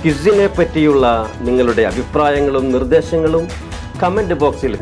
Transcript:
ക്വിസിനെ പറ്റിയുള്ള നിങ്ങളുടെ അഭിപ്രായങ്ങളും നിർദ്ദേശങ്ങളും കമന്റ് ബോക്സിൽ